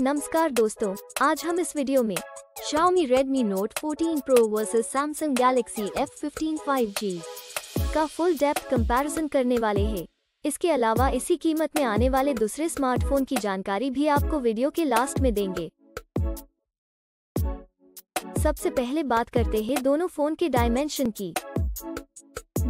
नमस्कार दोस्तों, आज हम इस वीडियो में Xiaomi Redmi Note 14 Pro versus Samsung Galaxy F15 5G का फुल डेप्थ कंपैरिजन करने वाले हैं। इसके अलावा इसी कीमत में आने वाले दूसरे स्मार्टफ़ोन की जानकारी भी आपको वीडियो के लास्ट में देंगे। सबसे पहले बात करते हैं दोनों फ़ोन के डायमेंशन की।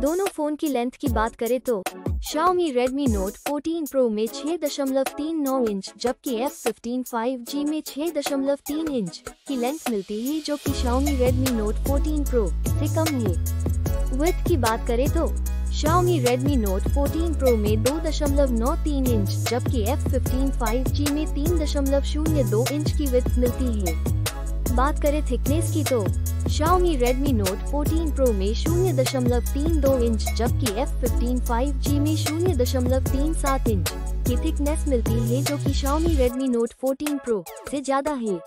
दोनों फ़ोन की लेंथ की बात करें तो Xiaomi Redmi Note 14 Pro में 6.39 इंच, जबकि F15 5G में 6.3 इंच की लेंथ मिलती है, जो कि Xiaomi Redmi Note 14 Pro से कम है। विथ की बात करें तो Xiaomi Redmi Note 14 Pro में 2.93 इंच, जबकि F15 5G में 3.02 इंच की विथ मिलती है। बात करें थिकनेस की तो Xiaomi Redmi Note 14 Pro में 0.32 इंच जबकि F15 5G में 0.37 इंच की थिकनेस मिलती है जो कि Xiaomi Redmi Note 14 Pro से ज़्यादा है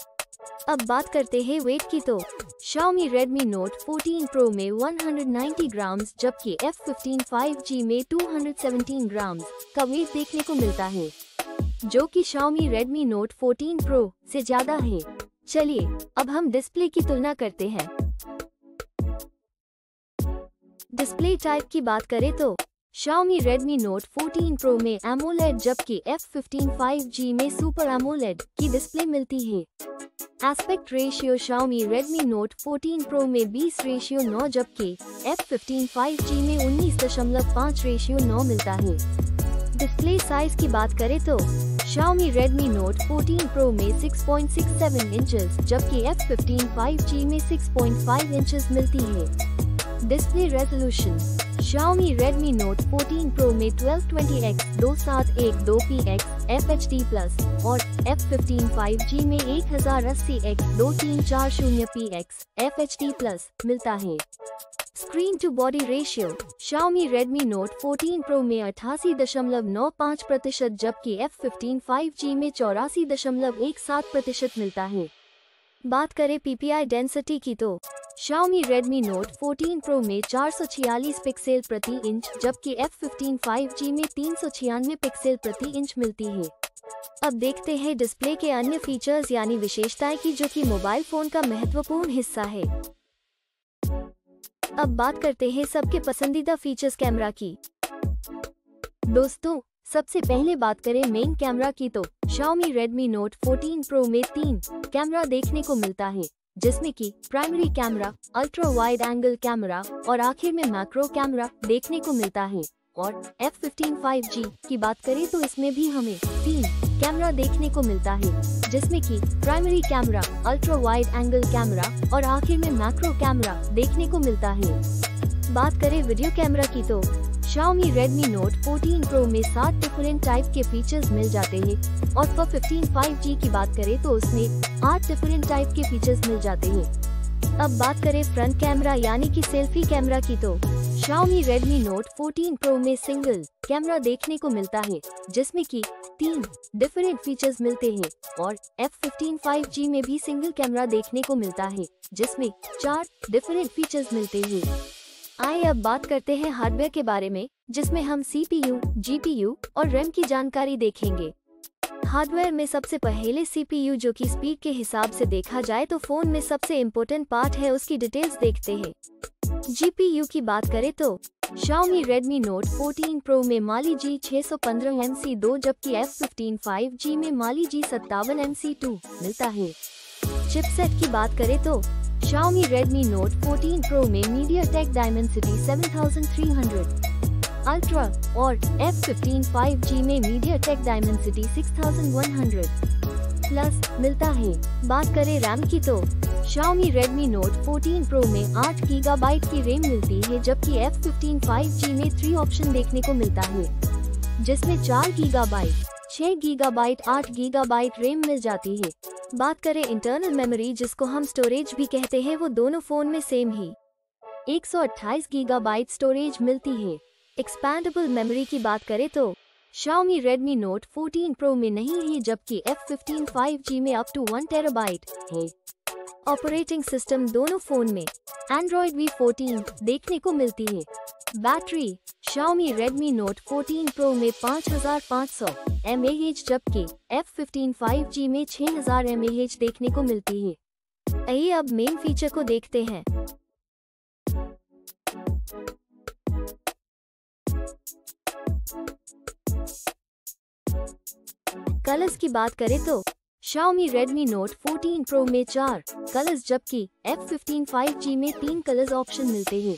अब बात करते हैं वेट की तो Xiaomi Redmi Note 14 Pro में 190 ग्राम जबकि F15 5G में 217 ग्राम का वेट देखने को मिलता है जो कि Xiaomi Redmi Note 14 Pro से ज़्यादा है चलिए, अब हम डिस्प्ले की तुलना करते हैं। डिस्प्ले टाइप की बात करें तो Xiaomi Redmi Note 14 Pro में AMOLED जबकि F15 5G में Super AMOLED की डिस्प्ले मिलती है। Aspect ratio Xiaomi Redmi Note 14 Pro में 20 रेशियो 9 जबकि F15 5G में 19.5 रेशियो 9 मिलता है। डिस्प्ले साइज़ की बात करें तो Xiaomi Redmi Note 14 Pro में 6.67 इंचेस जबकि F15 5G में 6.5 इंचेस मिलती है। Display resolution Xiaomi Redmi Note 14 Pro में 1220x 2712px FHD और F15 5G में 1080x 2340px FHD मिलता है। Screen to body ratio Xiaomi Redmi Note 14 Pro में अठासी दशमलव नौ पाँच प्रतिशत, जबकि F15 5G में चौरासी दशमलव एक सात प्रतिशत मिलता है। बात करें PPI डेंसिटी की तो। Xiaomi Redmi Note 14 Pro में 446 पिक्सल प्रति इंच, जबकि F15 5G में तीन सौ छियानवे पिक्सल प्रति इंच मिलती है। अब देखते हैं डिस्प्ले के अन्य फीचर्स यानी विशेषताएँ की, जो कि मोबाइल फ़ोन का महत्वपूर्ण हिस्सा है। अब बात करते हैं सबके पसंदीदा फीचर्स कैमरा की। दोस्तों, सबसे पहले बात करें मेन कैमरा की तो Xiaomi Redmi Note 14 Pro में तीन कैमरा देखने को मिलता है, जिसमें कि primary camera ultra wide angle camera और आखिर में मैक्रो कैमरा देखने को मिलता है। और F15 5G की बात करें तो इसमें भी हमें तीन कैमरा देखने को मिलता है। जिसमें कि primary camera ultra wide angle camera और आखिर में मैक्रो कैमरा देखने को मिलता है। बात करें वीडियो कैमरा की तो Xiaomi Redmi Note 14 Pro में सात डिफरेंट टाइप के फीचर्स मिल जाते हैं और for 15 5G की बात करें तो उसमें आठ डिफरेंट टाइप के फीचर्स मिल जाते हैं। अब बात करें फ्रंट कैमरा यानी कि सेल्फी कैमरा की तो Xiaomi Redmi Note 14 Pro में सिंगल कैमरा देखने को मिलता है, जिसमें कि तीन डिफरेंट फीचर्स मिलते हैं और F15 5G में भी सिंगल कैमरा देखने को मिलता है जिसमें चार डिफरेंट फीचर्स मिलते हैं। आइए अब बात करते हैं हार्डवेयर के बारे में जिसमें हम CPU, GPU और रैम की जानकारी देखेंगे। हार्डवेयर में सबसे पहले CPU जो कि स्पीड के हिसाब से देखा जाए तो फ़ोन में सबसे इम्पोर्टेंट पार्ट है उसकी डिटेल्स देखते हैं। GPU की बात करें तो Xiaomi Redmi Note 14 Pro में Mali G 615 MC2 जबकि F15 5G में Mali G सत्तावन MC2 मिलता है चिपसेट की बात करें तो Xiaomi Redmi Note 14 Pro में MediaTek Dimensity 7300 Ultra और F15 5G में MediaTek Dimensity 6100 प्लस मिलता है बात करें रैम की तो Xiaomi Redmi Note 14 Pro में 8 गीगाबाइट की रैम मिलती है, जबकि F15 5G में 3 ऑप्शन देखने को मिलता है, जिसमें 4 गीगाबाइट 6 गीगाबाइट 8 गीगाबाइट रैम मिल जाती है। बात करें इंटरनल मेमोरी जिसको हम स्टोरेज भी कहते हैं, वो दोनों फ़ोन में सेम ही। 128 गीगाबाइट स्टोरेज मिलती है। एक्सपैंडेबल मेमोरी की बात करें तो Xiaomi Redmi Note 14 Pro में नहीं है, जबकि F15 5G में अप टू 1 टेराबाइट है। ऑपरेटिंग सिस्टम दोनों फ़ोन में एंड्रॉइड वी फोर्टीन देखने को मिलती है। Battery, Xiaomi Redmi Note 14 Pro में 5500 mAh, जबकि F15 5G में 6000 mAh देखने को मिलती है। आइए अब मेन फीचर को देखते हैं। कलर्स की बात करें तो Xiaomi Redmi Note 14 Pro में चार कलर्स जबकि F15 5G में तीन कलर्स ऑप्शन मिलते हैं।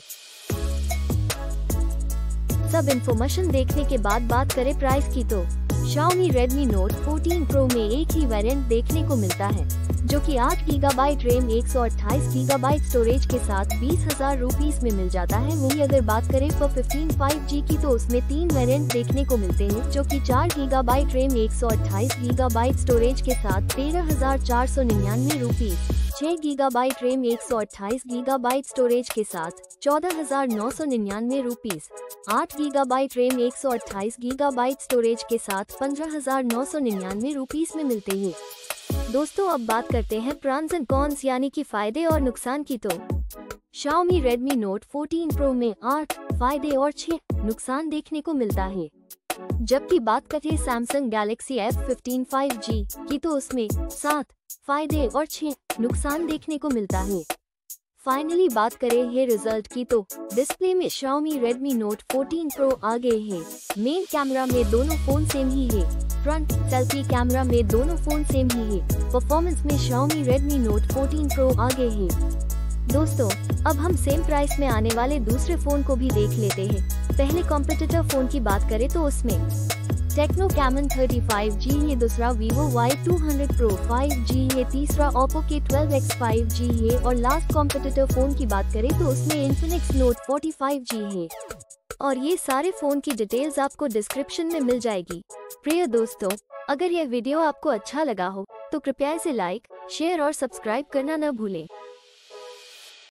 सब इन्फॉर्मेशन देखने के बाद बात करें प्राइस की तो। Xiaomi Redmi Note 14 Pro में एक ही वेरिएंट देखने को मिलता है, जो कि 8 गीगाबाइट रैम 128 गीगाबाइट स्टोरेज के साथ बीस हज़ार रूपीज में मिल जाता है। वही अगर बात करें फॉर 15 5G की तो उसमें तीन वेरिएंट देखने को मिलते हैं, जो कि 4 गीगाबाइट रैम 128 गीगाबाइट स्टोरेज के साथ तेरह हज़ार चार सौ निन्यानवे रूपीज छह गीगाबाइट रैम 128 गीगाबाइट स्टोरेज के साथ चौदह हज़ार नौ सौ निन्यानवे रूपीज आठ गीगाबाइट रैम 128 गीगाबाइट स्टोरेज के साथ पंद्रह हज़ार नौ सौ निन्यानवे रूपीज में मिलते हैं। दोस्तों, अब बात करते हैं प्रॉन्स एंड कॉन्स यानी कि फ़ायदे और नुकसान की तो। Xiaomi Redmi Note 14 Pro में आठ फ़ायदे और छह नुकसान देखने को मिलता है। जबकि बात करें Samsung Galaxy F15 5G की तो उसमें सात फ़ायदे और छह नुकसान देखने को मिलता है। फाइनली बात करें है रिज़ल्ट की तो डिस्प्ले में Xiaomi Redmi Note 14 Pro आ गए हैं। मेन कैमरा में दोनों फ़ोन सेम ही है। फ्रंट सेल्फी कैमरा में दोनों फ़ोन सेम ही है। परफॉर्मेंस में Xiaomi Redmi Note 14 Pro आगे है। दोस्तों, अब हम सेम प्राइस में आने वाले दूसरे फ़ोन को भी देख लेते हैं। पहले कॉम्पिटिटर फ़ोन की बात करें तो उसमें टेक्नो कैमन 35G है दूसरा Vivo Y200 Pro 5G है तीसरा Oppo के 12X 5G है और लास्ट कॉम्पिटिटर फ़ोन की बात करें तो उसमें Infinix Note 45G है। और ये सारे फ़ोन की डिटेल्स आपको डिस्क्रिप्शन में मिल जाएगी। प्रिय दोस्तों, अगर यह वीडियो आपको अच्छा लगा हो तो कृपया इसे लाइक शेयर और सब्सक्राइब करना न भूलें।